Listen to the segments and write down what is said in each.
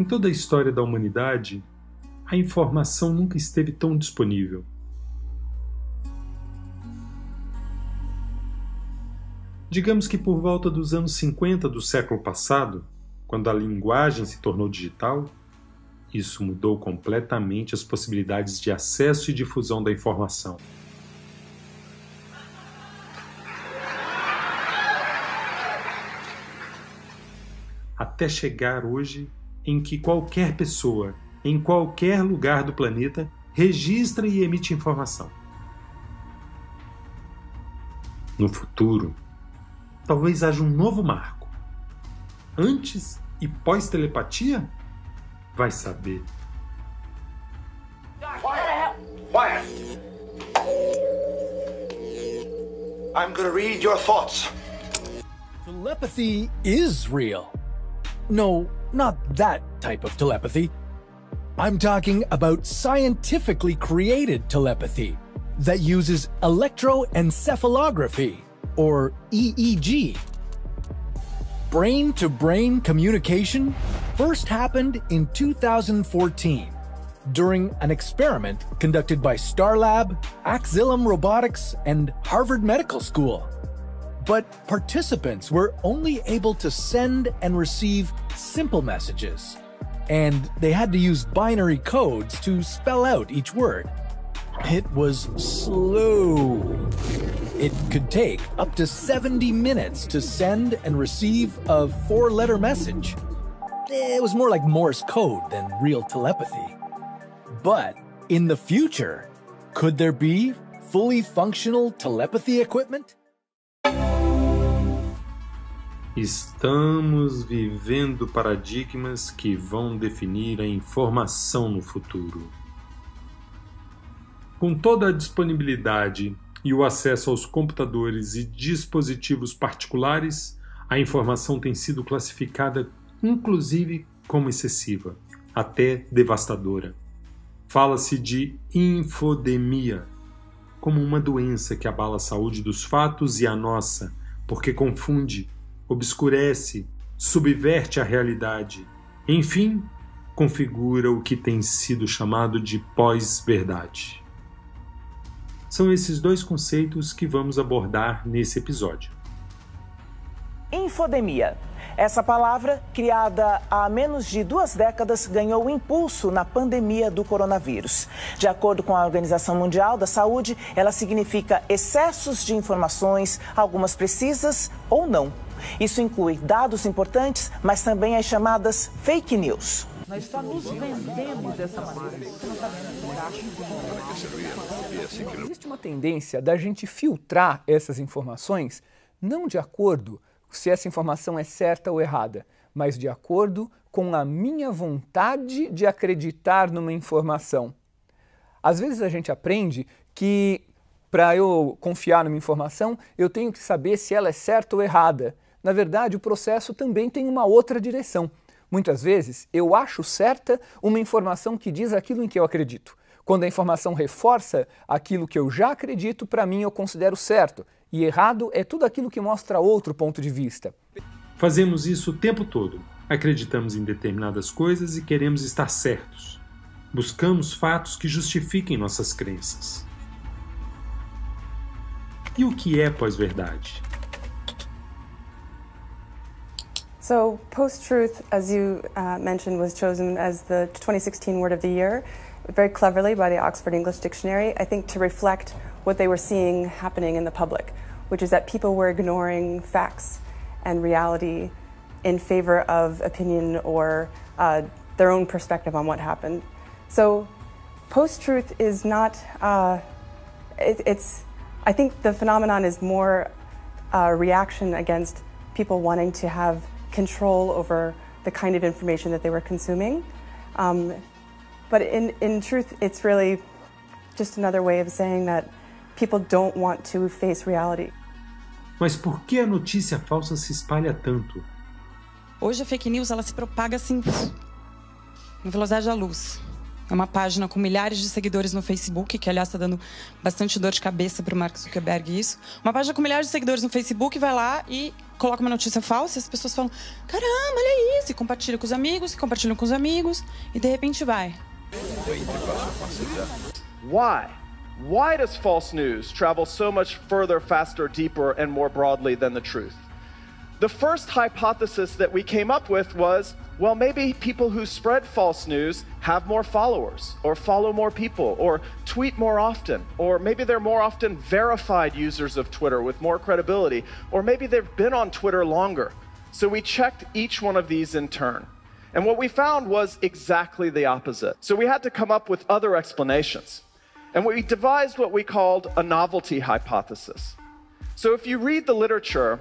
Em toda a história da humanidade, a informação nunca esteve tão disponível. Digamos que por volta dos anos 50 do século passado, quando a linguagem se tornou digital, isso mudou completamente as possibilidades de acesso e difusão da informação. Até chegar hoje em que qualquer pessoa, em qualquer lugar do planeta, registra e emite informação. No futuro, talvez haja um novo marco. Antes e pós-telepatia? Vai saber. Quiet! Quiet! I'm gonna read your thoughts. Telepathy is real. No, not that type of telepathy. I'm talking about scientifically created telepathy that uses electroencephalography, or EEG. Brain to brain communication first happened in 2014 during an experiment conducted by Starlab, Axillum Robotics, and Harvard Medical School but participants were only able to send and receive simple messages, and they had to use binary codes to spell out each word. It was slow. It could take up to 70 minutes to send and receive a four letter message. Eh, it was more like Morse code than real telepathy. But in the future, could there be fully functional telepathy equipment? Estamos vivendo paradigmas que vão definir a informação no futuro. Com toda a disponibilidade e o acesso aos computadores e dispositivos particulares, a informação tem sido classificada inclusive como excessiva, até devastadora. Fala-se de infodemia, como uma doença que abala a saúde dos fatos e a nossa, porque confunde obscurece, subverte a realidade, enfim, configura o que tem sido chamado de pós-verdade. São esses dois conceitos que vamos abordar nesse episódio. Infodemia. Essa palavra, criada há menos de duas décadas, ganhou impulso na pandemia do coronavírus. De acordo com a Organização Mundial da Saúde, ela significa excessos de informações, algumas precisas ou não. Isso inclui dados importantes, mas também as chamadas fake news. Nós só nos vendemos dessa maneira. Existe uma tendência da gente filtrar essas informações não de acordo se essa informação é certa ou errada, mas de acordo com a minha vontade de acreditar numa informação. Às vezes a gente aprende que para eu confiar numa informação, eu tenho que saber se ela é certa ou errada. Na verdade, o processo também tem uma outra direção. Muitas vezes eu acho certa uma informação que diz aquilo em que eu acredito. Quando a informação reforça aquilo que eu já acredito, para mim eu considero certo, e errado é tudo aquilo que mostra outro ponto de vista. Fazemos isso o tempo todo. Acreditamos em determinadas coisas e queremos estar certos. Buscamos fatos que justifiquem nossas crenças. E o que é pós-verdade? So, post truth, as you uh, mentioned, was chosen as the 2016 word of the year, very cleverly by the Oxford English Dictionary, I think to reflect what they were seeing happening in the public, which is that people were ignoring facts and reality in favor of opinion or uh, their own perspective on what happened. So, post truth is not, uh, it, it's, I think the phenomenon is more a reaction against people wanting to have control over the kind of information that they were consuming. Um, but in, in truth, it's really just another way of saying that people don't want to face reality. Mas por que a notícia falsa se espalha tanto? Hoje a fake news ela se propaga assim em velocidade da luz. É uma página com milhares de seguidores no Facebook, que aliás está dando bastante dor de cabeça para o Mark Zuckerberg isso. Uma página com milhares de seguidores no Facebook vai lá e coloca uma notícia falsa e as pessoas falam: caramba, olha isso! E compartilha com os amigos, e compartilham com os amigos, e de repente vai. Why? Why does false news travel so much further, faster, deeper, and more broadly than the truth? The first hypothesis that we came up with was well, maybe people who spread false news have more followers, or follow more people, or tweet more often, or maybe they're more often verified users of Twitter with more credibility, or maybe they've been on Twitter longer. So we checked each one of these in turn. And what we found was exactly the opposite. So we had to come up with other explanations. And we devised what we called a novelty hypothesis. So if you read the literature,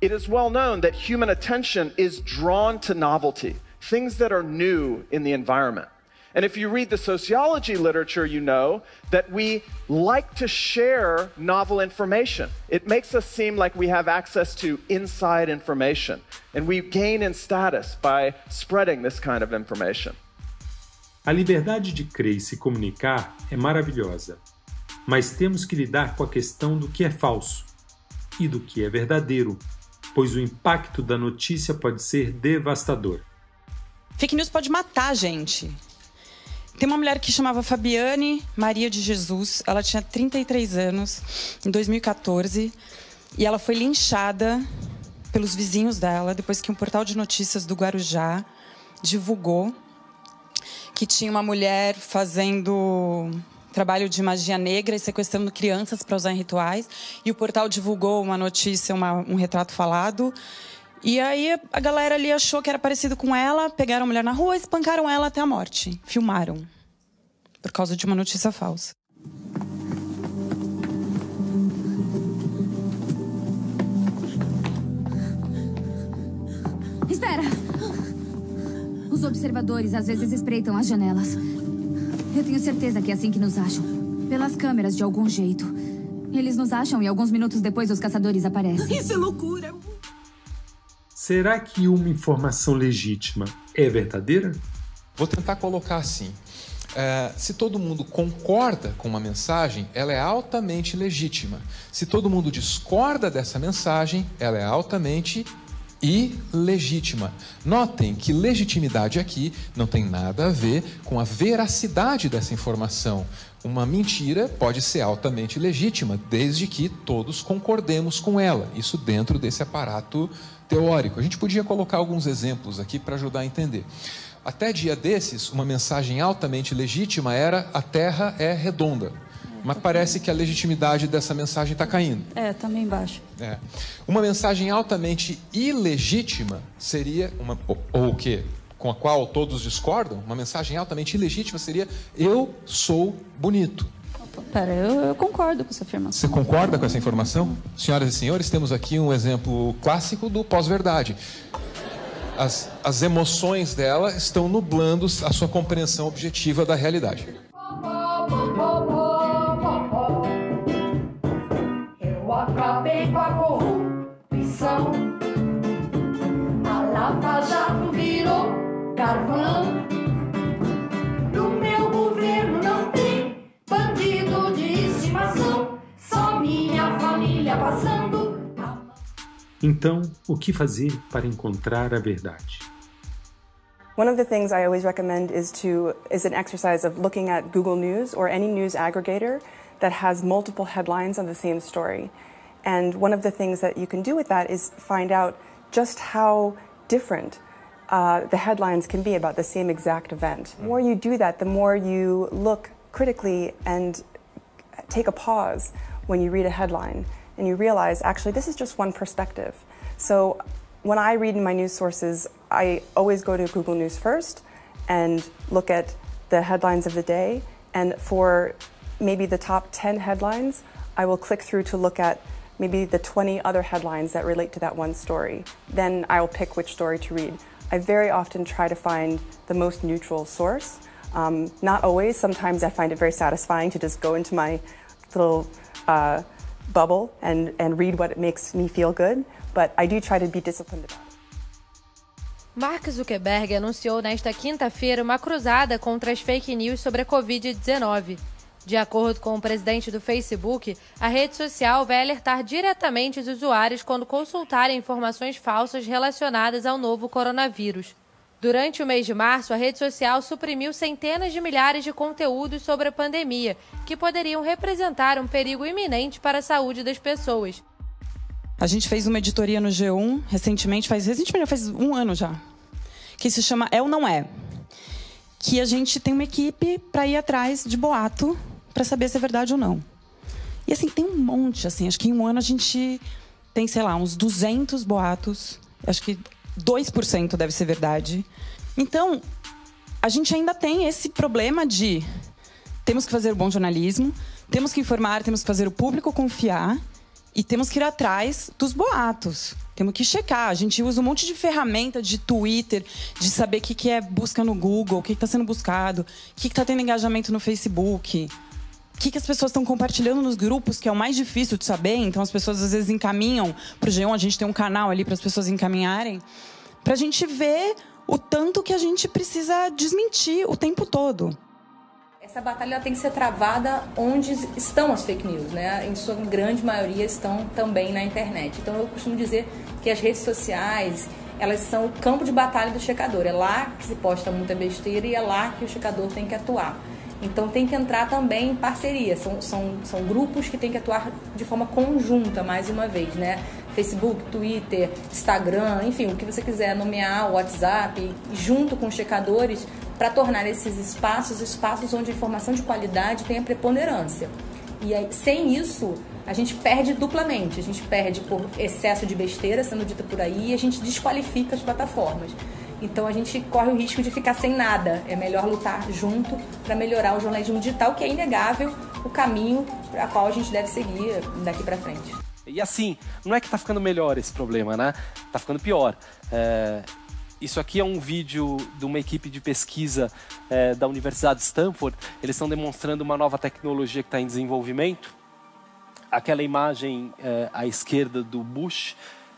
it is well known that human attention is drawn to novelty, things that are new in the environment. And if you read the sociology literature, you know that we like to share novel information. It makes us seem like we have access to inside information, and we gain in status by spreading this kind of information. A liberdade de crer e se comunicar é maravilhosa, mas temos que lidar com a questão do que é falso e do que é verdadeiro pois o impacto da notícia pode ser devastador. Fake news pode matar a gente. Tem uma mulher que chamava Fabiane Maria de Jesus, ela tinha 33 anos, em 2014, e ela foi linchada pelos vizinhos dela depois que um portal de notícias do Guarujá divulgou que tinha uma mulher fazendo trabalho de magia negra e sequestrando crianças para usar em rituais. E o portal divulgou uma notícia, uma, um retrato falado. E aí a galera ali achou que era parecido com ela, pegaram a mulher na rua e espancaram ela até a morte. Filmaram. Por causa de uma notícia falsa. Espera! Os observadores às vezes espreitam as janelas. Eu tenho certeza que é assim que nos acham. Pelas câmeras, de algum jeito. Eles nos acham e alguns minutos depois os caçadores aparecem. Isso é loucura! Será que uma informação legítima é verdadeira? Vou tentar colocar assim. É, se todo mundo concorda com uma mensagem, ela é altamente legítima. Se todo mundo discorda dessa mensagem, ela é altamente e legítima. Notem que legitimidade aqui não tem nada a ver com a veracidade dessa informação. Uma mentira pode ser altamente legítima, desde que todos concordemos com ela, isso dentro desse aparato teórico. A gente podia colocar alguns exemplos aqui para ajudar a entender. Até dia desses, uma mensagem altamente legítima era: a Terra é redonda. Mas parece que a legitimidade dessa mensagem está caindo. É, também tá embaixo. É. Uma mensagem altamente ilegítima seria uma ou, ou o quê? Com a qual todos discordam? Uma mensagem altamente ilegítima seria eu sou bonito. Pera, eu, eu, concordo com essa afirmação. Você concorda com essa informação? Senhoras e senhores, temos aqui um exemplo clássico do pós-verdade. As, as emoções dela estão nublando a sua compreensão objetiva da realidade. A Lava Jato virou carvão. No meu governo não tem bandido de estimação. Só minha família passando. Então, o que fazer para encontrar a verdade? One of the things I always recommend is to is an exercise of looking at Google News or any news aggregator that has multiple headlines on the same story. And one of the things that you can do with that is find out just how different uh, the headlines can be about the same exact event. The more you do that, the more you look critically and take a pause when you read a headline and you realize actually this is just one perspective. So when I read in my news sources, I always go to Google News first and look at the headlines of the day. And for maybe the top 10 headlines, I will click through to look at maybe the 20 other headlines that relate to that one story. Then I'll pick which story to read. I very often try to find the most neutral source. Um, not always, sometimes I find it very satisfying to just go into my little uh, bubble and, and read what makes me feel good, but I do try to be disciplined about it. Mark Zuckerberg anunciou nesta quinta-feira uma cruzada contra as fake news sobre a Covid-19. De acordo com o presidente do Facebook, a rede social vai alertar diretamente os usuários quando consultarem informações falsas relacionadas ao novo coronavírus. Durante o mês de março, a rede social suprimiu centenas de milhares de conteúdos sobre a pandemia, que poderiam representar um perigo iminente para a saúde das pessoas. A gente fez uma editoria no G1 recentemente, faz recentemente faz um ano já, que se chama É ou Não É, que a gente tem uma equipe para ir atrás de boato para saber se é verdade ou não. E assim tem um monte, assim, acho que em um ano a gente tem, sei lá, uns 200 boatos. Acho que 2% deve ser verdade. Então, a gente ainda tem esse problema de temos que fazer o bom jornalismo, temos que informar, temos que fazer o público confiar e temos que ir atrás dos boatos. Temos que checar. A gente usa um monte de ferramenta de Twitter, de saber o que, que é busca no Google, o que está sendo buscado, o que está tendo engajamento no Facebook, o que, que as pessoas estão compartilhando nos grupos, que é o mais difícil de saber. Então, as pessoas às vezes encaminham para o G1, a gente tem um canal ali para as pessoas encaminharem, para a gente ver o tanto que a gente precisa desmentir o tempo todo. Essa batalha tem que ser travada onde estão as fake news, né? Em sua grande maioria estão também na internet. Então eu costumo dizer que as redes sociais, elas são o campo de batalha do checador. É lá que se posta muita besteira e é lá que o checador tem que atuar. Então tem que entrar também em parceria. São, são, são grupos que têm que atuar de forma conjunta, mais uma vez, né? Facebook, Twitter, Instagram, enfim, o que você quiser nomear, WhatsApp, junto com os checadores, para tornar esses espaços espaços onde a informação de qualidade tenha preponderância. E aí, sem isso, a gente perde duplamente. A gente perde por excesso de besteira sendo dita por aí e a gente desqualifica as plataformas. Então a gente corre o risco de ficar sem nada. É melhor lutar junto para melhorar o jornalismo digital, que é inegável o caminho para qual a gente deve seguir daqui para frente. E assim, não é que está ficando melhor esse problema, né? Está ficando pior. É, isso aqui é um vídeo de uma equipe de pesquisa é, da Universidade de Stanford. Eles estão demonstrando uma nova tecnologia que está em desenvolvimento. Aquela imagem é, à esquerda do Bush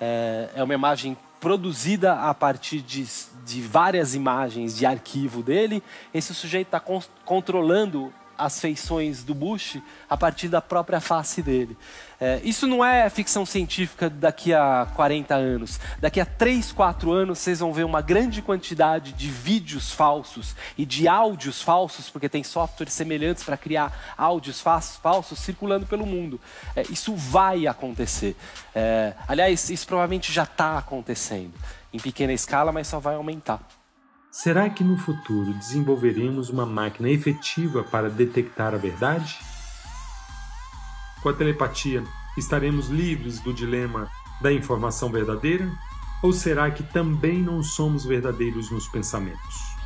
é, é uma imagem produzida a partir de, de, várias imagens de arquivo dele. Esse sujeito está con controlando as feições do Bush a partir da própria face dele. É, isso não é ficção científica daqui a 40 anos. Daqui a 3, 4 anos vocês vão ver uma grande quantidade de vídeos falsos e de áudios falsos, porque tem softwares semelhantes para criar áudios falsos circulando pelo mundo. É, isso vai acontecer. É, aliás, isso provavelmente já está acontecendo. Em pequena escala, mas só vai aumentar. Será que no futuro desenvolveremos uma máquina efetiva para detectar a verdade? Com a telepatia, estaremos livres do dilema da informação verdadeira? Ou será que também não somos verdadeiros nos pensamentos?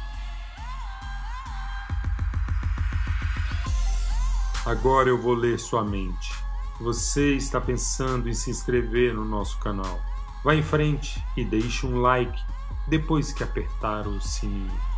Agora eu vou ler sua mente. Você está pensando em se inscrever no nosso canal. Vá em frente e deixe um like depois que apertar o sininho.